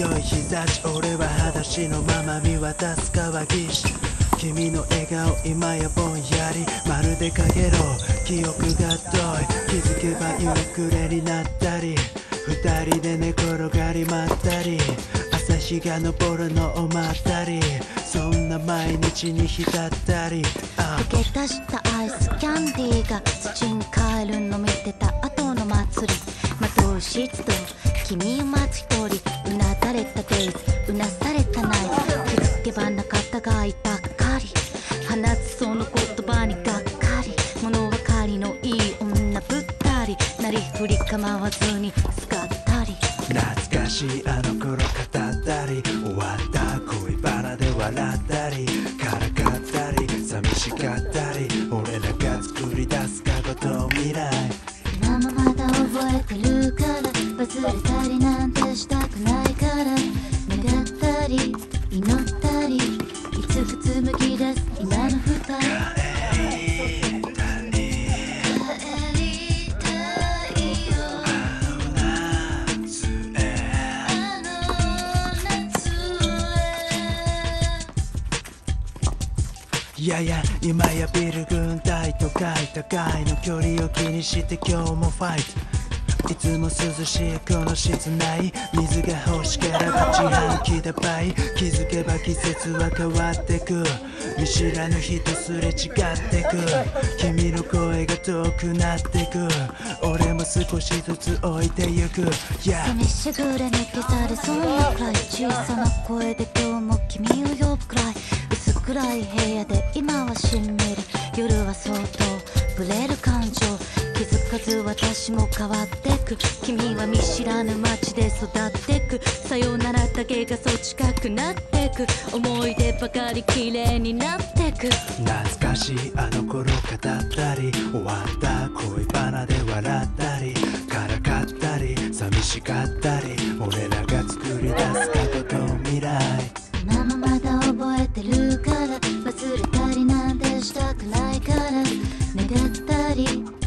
強い日差し俺は裸足のまま見渡す川岸君の笑顔今やぼんやりまるでかげろう記憶が遠い気づけば夕暮れになったり二人で寝転がりまったり朝日が昇るのを待ったりそんな毎日に浸ったり溶け出したアイスキャンディーが土に帰るの見てた後の祭り。まとう湿度君を待つ一人されたデイズ。うなされたナイト気づけばなかったがいばっかり。放つその言葉り祈ったりいつか紡ぎ出す。今の二人帰りたいやいや今やビル軍隊とかい高いの距離を気にして今日もファイト。いつも涼しいこの室内水が欲しければ自販機で倍気づけば季節は変わってく。見知らぬ人すれ違ってく。君の声が遠くなってく。俺も少しずつ置いてゆく。Yeah 寂しぐれ抜けたりそんなくらい。小さな声で今日も君を呼ぶくらい。薄暗い部屋で今はしんみり夜は相当ブレる感情。気づかず私も変わってく。君は見知らぬ街で育ってく。さよならだけがそう近くなってく。思い出ばかり綺麗になってく。懐かしいあの頃語ったり終わった恋バナで笑ったりからかったり寂しかったり俺らが作り出す過去と未来。っ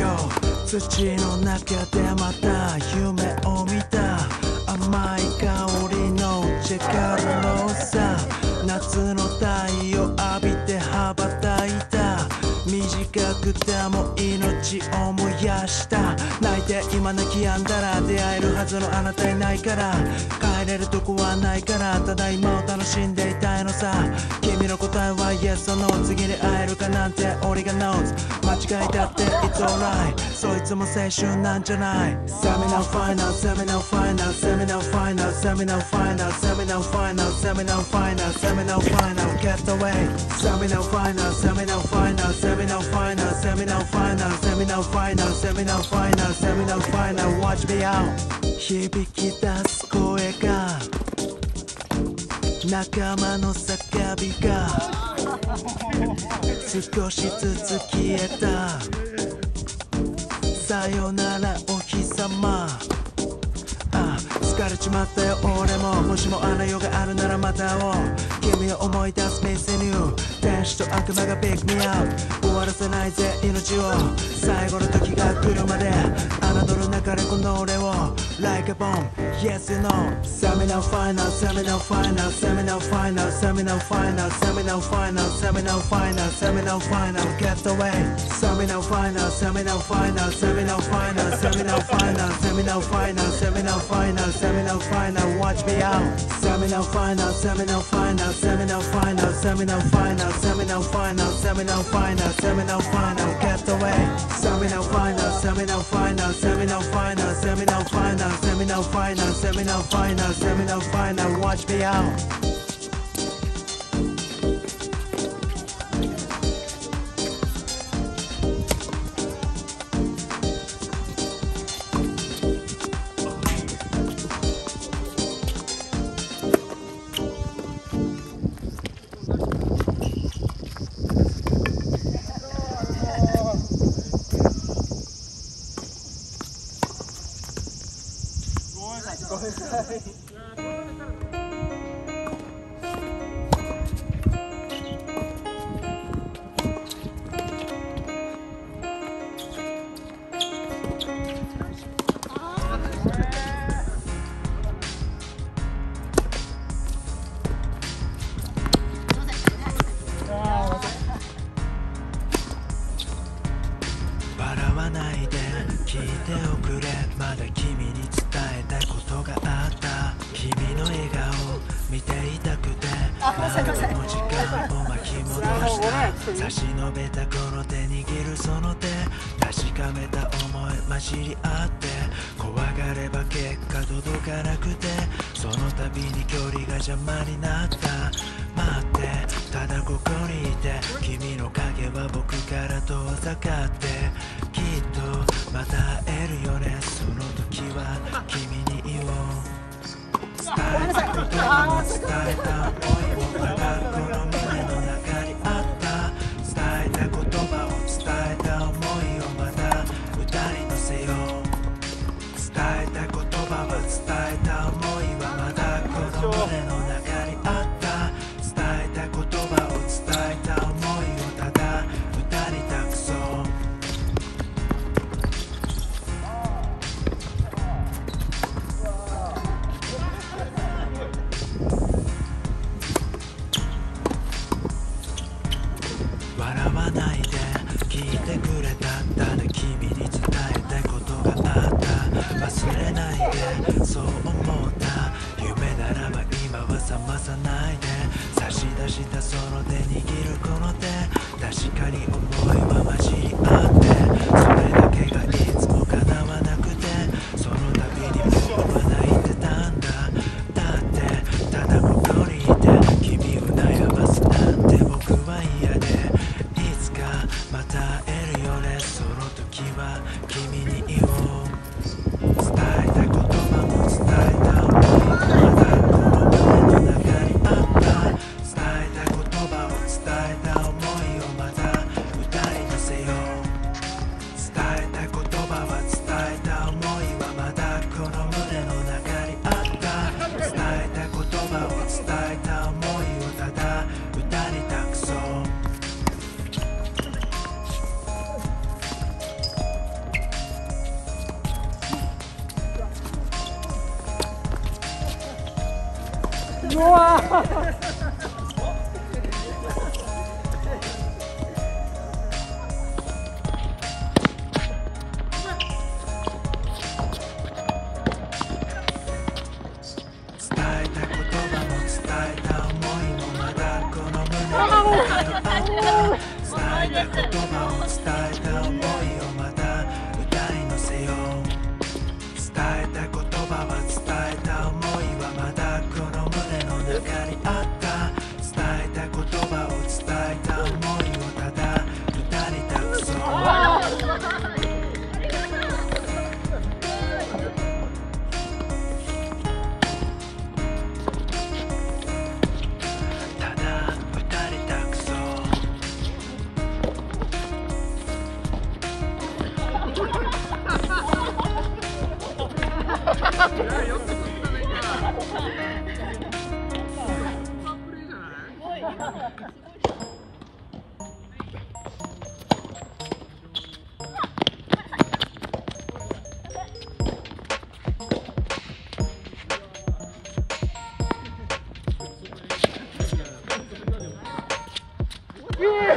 よ土の中でまた夢を見た。甘い香りのチェカローサ。夏の太陽浴びて羽ばたいた。短くても命を燃やした。泣いて今泣き止んだら出会えるはずのあなたいないから。帰れるとこはないから。ただ今を楽しんでいたいのさ。君の答えは Yes or No 次に会えるかなんて俺が knows 間違いだって It's alright そいつも青春なんじゃない Seminal final Seminal final Seminal final Seminal final Seminal final Seminal final Seminal final Seminal final Seminal final Seminal final Seminal final Seminal final Seminal final Seminal final Watch me out 響き出す声が仲間の叫びが少しずつ消えた。さよならお日様。あ疲れちまったよ。俺ももしもあの世があるならまた会おう。君を思い出す Missing you 天使と悪魔がピックミアウト終わらせないぜ命を。最後の時が来るまで。侮るなかれこの俺を Like a bomb Yes you know Seminal final Seminal final Seminal final Seminal final Seminal final Seminal final Seminal final Get away Seminal final Seminal final Seminal final Seminal final Seminal final Seminal final Seminal final Watch me out Seminal final Seminal final Seminal final Seminal final Seminal final Seminal final Seminal final Get away Seminal final Seminal final Seminal final Seminal final Seminal final Seminal final Seminal final seminal final, Watch me out 笑わないで聞いておくれまだ君にたいことがあった君の笑顔見ていたくて何度も時間を巻き戻した差し伸べたこの手握るその手確かめた思い混じり合って怖がれば結果届かなくてその度に距離が邪魔になった。待ってただここにいて君の影は僕から遠ざかって伝えたしたその手握るこの手。確かに思う伝えた言葉も伝えた思いもまだこの胸の中伝えた言葉を伝えた